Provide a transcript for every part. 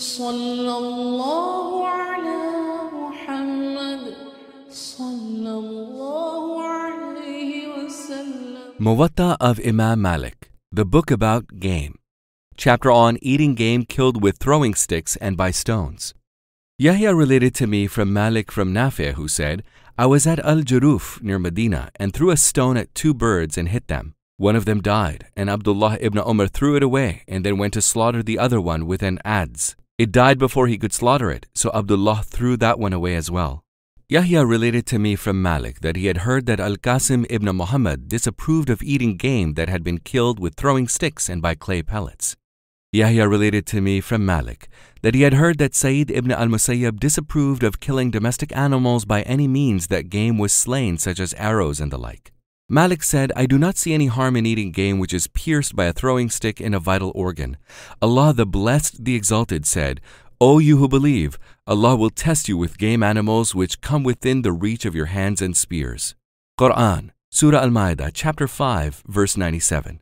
صلى الله على محمد صلى الله عليه وسلم Muwatta of Imam Malik, the book about game. Chapter on eating game killed with throwing sticks and by stones. Yahya related to me from Malik from Nafi, who said, I was at Al Juruf near Medina and threw a stone at two birds and hit them. One of them died, and Abdullah ibn Umar threw it away and then went to slaughter the other one with an adze. It died before he could slaughter it, so Abdullah threw that one away as well. Yahya related to me from Malik that he had heard that Al Qasim ibn Muhammad disapproved of eating game that had been killed with throwing sticks and by clay pellets. Yahya related to me from Malik that he had heard that Sa'id ibn al Musayyab disapproved of killing domestic animals by any means that game was slain, such as arrows and the like. Malik said, I do not see any harm in eating game which is pierced by a throwing stick in a vital organ. Allah the Blessed, the Exalted, said, O you who believe, Allah will test you with game animals which come within the reach of your hands and spears. Quran, Surah Al Ma'idah, chapter 5, verse 97.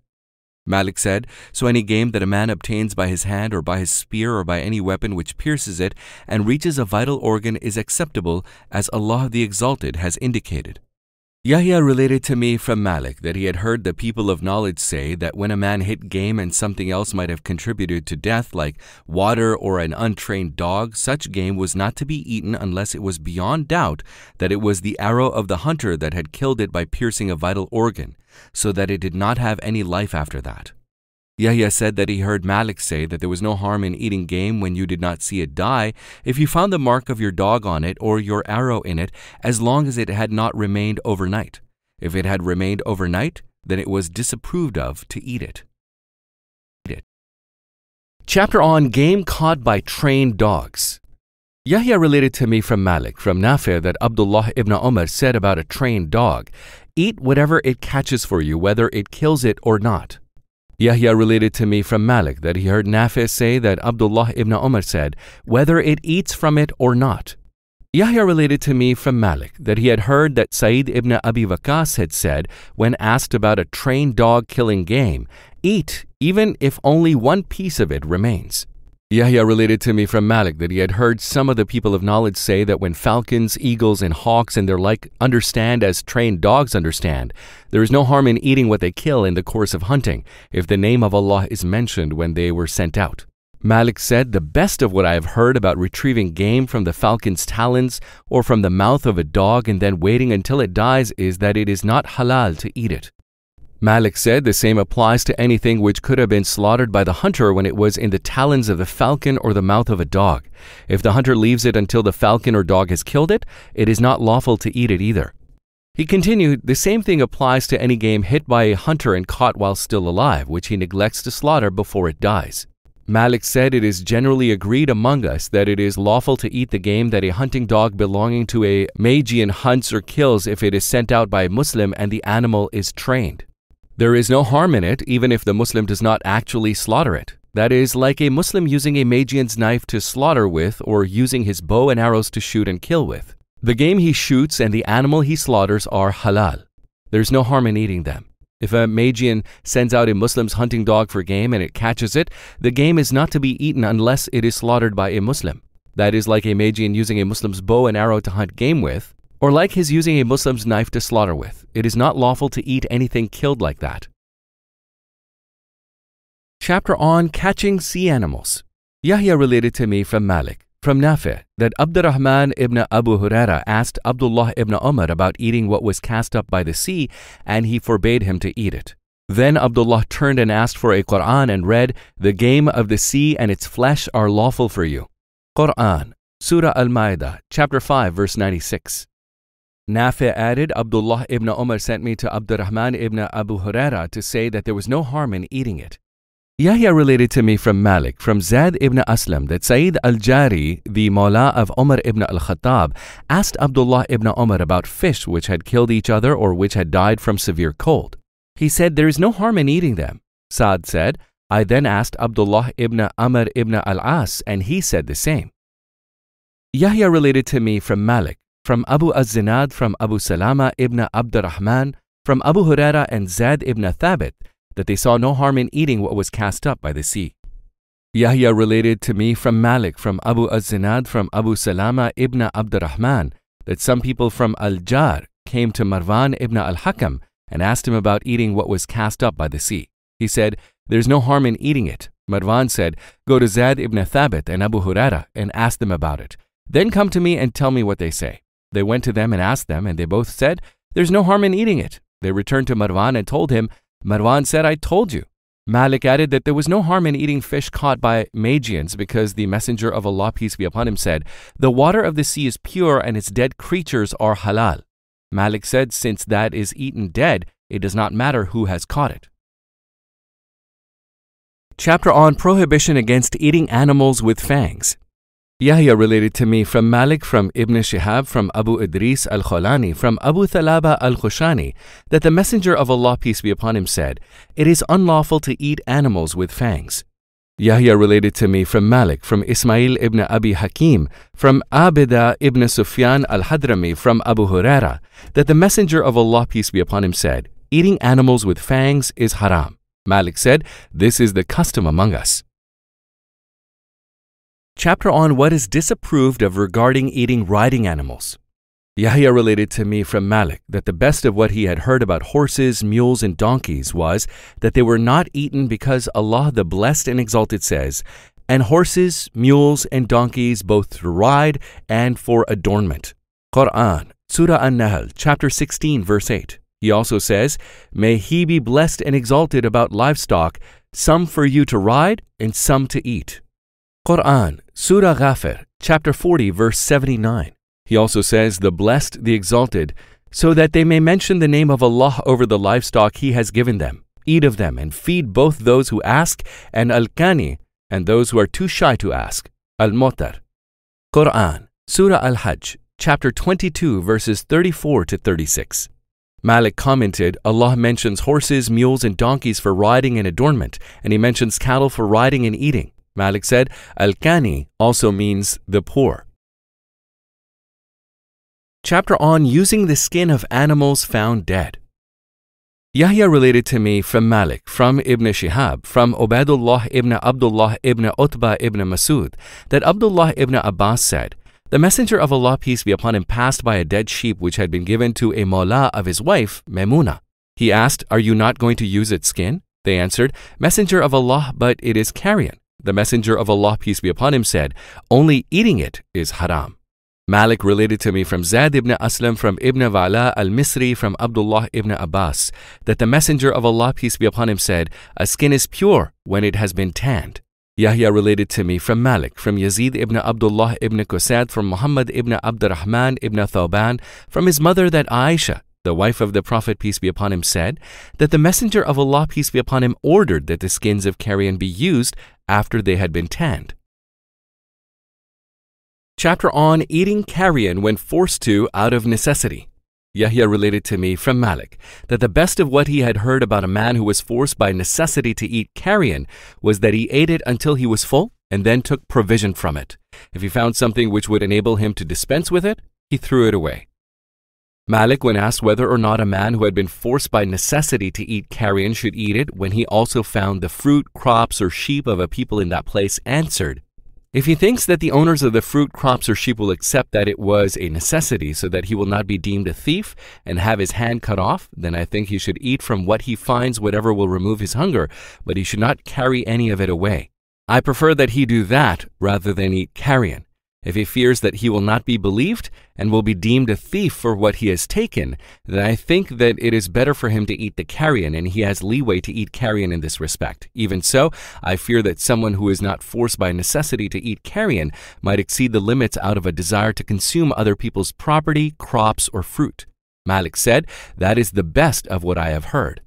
Malik said, So any game that a man obtains by his hand or by his spear or by any weapon which pierces it and reaches a vital organ is acceptable, as Allah the Exalted has indicated. Yahya related to me from Malik that he had heard the people of knowledge say that when a man hit game and something else might have contributed to death, like water or an untrained dog, such game was not to be eaten unless it was beyond doubt that it was the arrow of the hunter that had killed it by piercing a vital organ, so that it did not have any life after that. Yahya said that he heard Malik say that there was no harm in eating game when you did not see it die if you found the mark of your dog on it or your arrow in it, as long as it had not remained overnight. If it had remained overnight, then it was disapproved of to eat it. Chapter on game caught by trained dogs. Yahya related to me from Malik, from Nafi, that Abdullah ibn Umar said about a trained dog, Eat whatever it catches for you, whether it kills it or not. Yahya related to me from Malik that he heard Nafi say that Abdullah ibn Umar said, whether it eats from it or not. Yahya related to me from Malik that he had heard that Sa'id ibn Abi Waqqas had said, when asked about a trained dog killing game, eat even if only one piece of it remains. Yahya related to me from Malik that he had heard some of the people of knowledge say that when falcons, eagles, and hawks and their like understand as trained dogs understand, there is no harm in eating what they kill in the course of hunting, if the name of Allah is mentioned when they were sent out. Malik said, The best of what I have heard about retrieving game from the falcon's talons or from the mouth of a dog and then waiting until it dies is that it is not halal to eat it. Malik said the same applies to anything which could have been slaughtered by the hunter when it was in the talons of the falcon or the mouth of a dog. If the hunter leaves it until the falcon or dog has killed it, it is not lawful to eat it either. He continued, the same thing applies to any game hit by a hunter and caught while still alive, which he neglects to slaughter before it dies. Malik said it is generally agreed among us that it is lawful to eat the game that a hunting dog belonging to a Magian hunts or kills if it is sent out by a Muslim and the animal is trained. There is no harm in it even if the Muslim does not actually slaughter it. That is, like a Muslim using a Magian's knife to slaughter with or using his bow and arrows to shoot and kill with. The game he shoots and the animal he slaughters are halal. There's no harm in eating them. If a Magian sends out a Muslim's hunting dog for game and it catches it, the game is not to be eaten unless it is slaughtered by a Muslim. That is like a Magian using a Muslim's bow and arrow to hunt game with or like his using a Muslim's knife to slaughter with. It is not lawful to eat anything killed like that. Chapter on Catching Sea Animals. Yahya related to me from Malik, from Nafi, that Abdurrahman ibn Abu Huraira asked Abdullah ibn Umar about eating what was cast up by the sea, and he forbade him to eat it. Then Abdullah turned and asked for a Quran and read, The game of the sea and its flesh are lawful for you. Quran, Surah Al Ma'idah, chapter 5, verse 96. Nafi added, Abdullah ibn Umar sent me to Abdurrahman ibn Abu Huraira to say that there was no harm in eating it. Yahya related to me from Malik, from Zaid ibn Aslam, that Sayyid al-Jari, the Mawla of Umar ibn al-Khattab, asked Abdullah ibn Umar about fish which had killed each other or which had died from severe cold. He said, There is no harm in eating them. Saad said, I then asked Abdullah ibn Amr ibn al-As, and he said the same. Yahya related to me from Malik, from Abu Az-Zinad, from Abu Salama ibn Abdurrahman, from Abu Huraira and Zaid ibn Thabit, that they saw no harm in eating what was cast up by the sea. Yahya related to me from Malik, from Abu Az-Zinad, from Abu Salama ibn Abdurrahman, that some people from Al-Jar came to Marwan ibn al-Hakam and asked him about eating what was cast up by the sea. He said, There's no harm in eating it. Marwan said, Go to Zaid ibn Thabit and Abu Huraira and ask them about it. Then come to me and tell me what they say. They went to them and asked them, and they both said, There's no harm in eating it. They returned to Marwan and told him, Marwan said, I told you. Malik added that there was no harm in eating fish caught by Magians because the Messenger of Allah, peace be upon him, said, The water of the sea is pure and its dead creatures are halal. Malik said, Since that is eaten dead, it does not matter who has caught it. Chapter on Prohibition against eating animals with fangs. Yahya related to me from Malik, from Ibn Shihab, from Abu Idris al Khawlani, from Abu Thalaba al Khushani, that the Messenger of Allah, peace be upon him, said, It is unlawful to eat animals with fangs. Yahya related to me from Malik, from Ismail ibn Abi Hakim, from Abida ibn Sufyan al Hadrami, from Abu Huraira, that the Messenger of Allah, peace be upon him, said, Eating animals with fangs is haram. Malik said, This is the custom among us. Chapter on what is disapproved of regarding eating riding animals. Yahya related to me from Malik that the best of what he had heard about horses, mules, and donkeys was that they were not eaten because Allah the Blessed and Exalted says, and horses, mules, and donkeys both to ride and for adornment. Quran, Surah An-Nahl, chapter 16, verse 8. He also says, May he be blessed and exalted about livestock, some for you to ride and some to eat. Quran, Surah Ghafir, chapter 40, verse 79. He also says, The blessed, the exalted, so that they may mention the name of Allah over the livestock He has given them. Eat of them and feed both those who ask and Al-Qani and those who are too shy to ask. Al-Motar. Quran, Surah Al-Hajj, chapter 22, verses 34 to 36. Malik commented, Allah mentions horses, mules, and donkeys for riding and adornment, and he mentions cattle for riding and eating. Malik said, Al-Qani also means the poor. Chapter on using the skin of animals found dead. Yahya related to me from Malik, from Ibn Shihab, from Ubaidullah ibn Abdullah ibn Utbah ibn Masud, that Abdullah ibn Abbas said, The Messenger of Allah, peace be upon him, passed by a dead sheep which had been given to a mawla of his wife, Maymuna. He asked, Are you not going to use its skin? They answered, Messenger of Allah, but it is carrion. The Messenger of Allah, peace be upon him, said, Only eating it is haram. Malik related to me from Zaid ibn Aslam, from Ibn Wa'la al Misri, from Abdullah ibn Abbas, that the Messenger of Allah, peace be upon him, said, A skin is pure when it has been tanned. Yahya related to me from Malik, from Yazid ibn Abdullah ibn Qusayt, from Muhammad ibn Abdurrahman ibn Thawban, from his mother that Aisha, the wife of the Prophet, peace be upon him, said that the Messenger of Allah, peace be upon him, ordered that the skins of carrion be used after they had been tanned. Chapter on eating carrion when forced to out of necessity. Yahya related to me from Malik that the best of what he had heard about a man who was forced by necessity to eat carrion was that he ate it until he was full and then took provision from it. If he found something which would enable him to dispense with it, he threw it away. Malik, when asked whether or not a man who had been forced by necessity to eat carrion should eat it when he also found the fruit, crops, or sheep of a people in that place, answered, If he thinks that the owners of the fruit, crops, or sheep will accept that it was a necessity so that he will not be deemed a thief and have his hand cut off, then I think he should eat from what he finds whatever will remove his hunger, but he should not carry any of it away. I prefer that he do that rather than eat carrion. If he fears that he will not be believed and will be deemed a thief for what he has taken, then I think that it is better for him to eat the carrion, and he has leeway to eat carrion in this respect. Even so, I fear that someone who is not forced by necessity to eat carrion might exceed the limits out of a desire to consume other people's property, crops, or fruit. Malik said, That is the best of what I have heard.